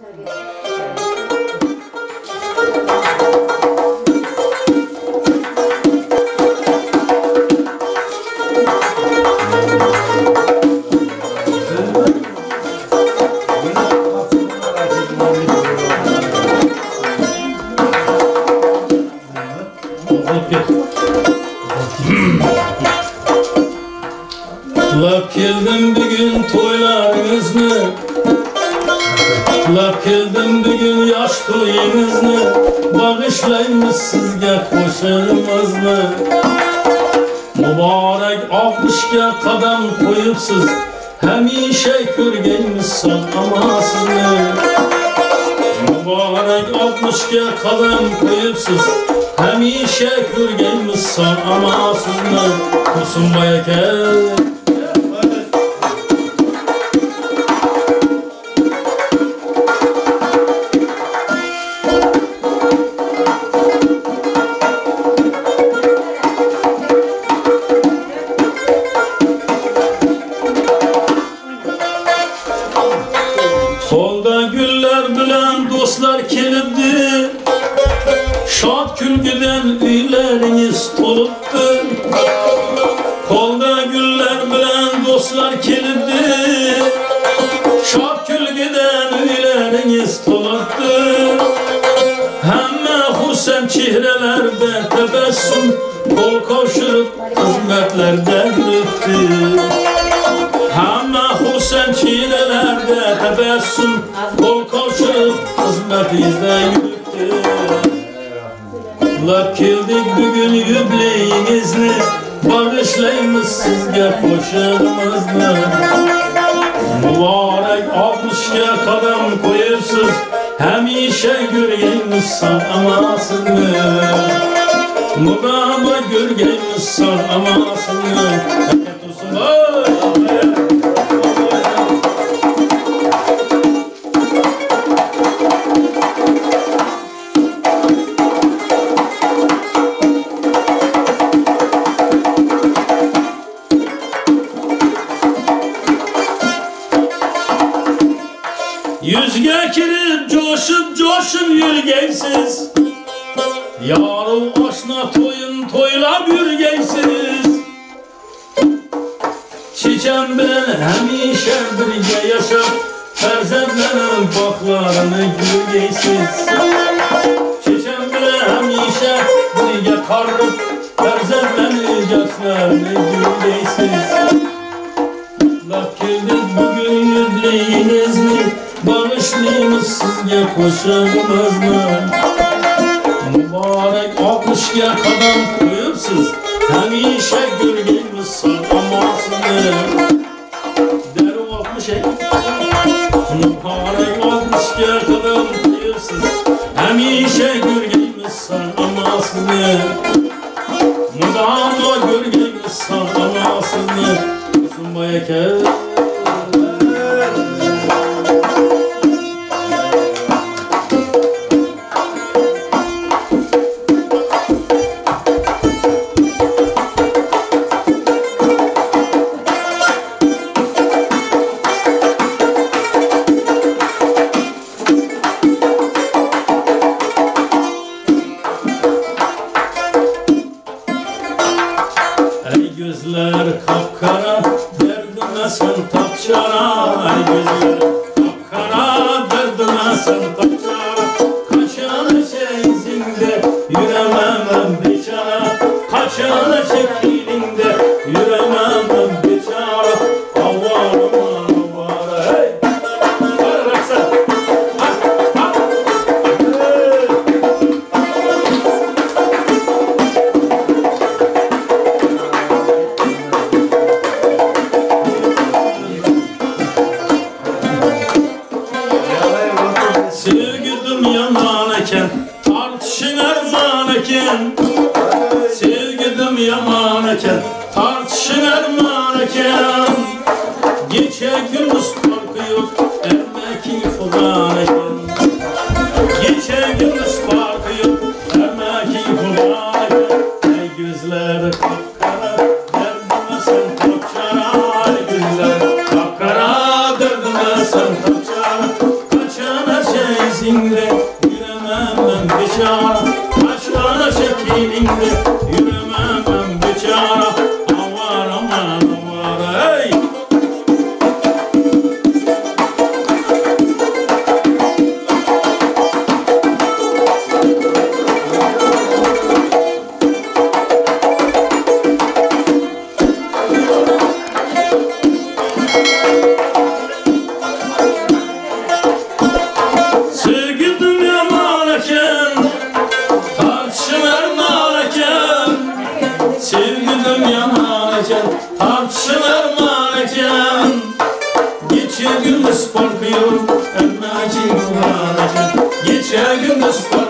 Lap keldim bugün toylarınızı Lap keldim bugün yaş toyunuzni Bağışlaymiz sizge qo'shilimizni Muborak oltmishga qadam qo'yibsiz Hamisha ko'rgaymiz son amasini Muborak oltmishga qadam qo'yibsiz Hamisha ko'rgaymiz son amasini Tursunboy aka Kolda güller bilen dostlar kelibdi Şad külgüden uylarınız tolupdu Hemme husen çehrelerde tebessüm. Kol kavşurup hizmetlerden öttü Hemme husen çiğnelerde tebessüm. Kol kavşurup hizmetinizden yürüttü Lap keldik bugün yübleyinizni Bağışlaymiz sizge qo'shilimizni Muborak oltmishga qadam qo'yibsiz Hamisha ko'rgaymiz son amasini Muborak ko'rgaymiz coşup yürgeysiz Yarım aşna toyun toylap yürgeysiz Çiçen bilen hemişe birge yaşap Ferzendlerin baklarını gürgeysiz Çiçen bilen hemişe birge karıp Ferzendlerin yaşlarını gürgeysiz Laf keldik bugün yüzleyinizni Bağışlayımız sizge koşalımızını Mübarek altmışga qadam qo'yibsiz Hamisha gurgaymiz son amasini Darrov oltmish Mübarek oltmishga qadam qo'yibsiz Hamisha amasini Mudamo gurgaymiz son amasini Tursunboy aka derdime sen tapçara Ey gözler kapkara derdime sen tapçara Kaşanı çeyizinde yüremem ben beçara Kaşanı çekilinde eken Sevgilim yaman eken Tartışın erman eken Geçe gündüz farkı yok Colombia. Deus poderoso.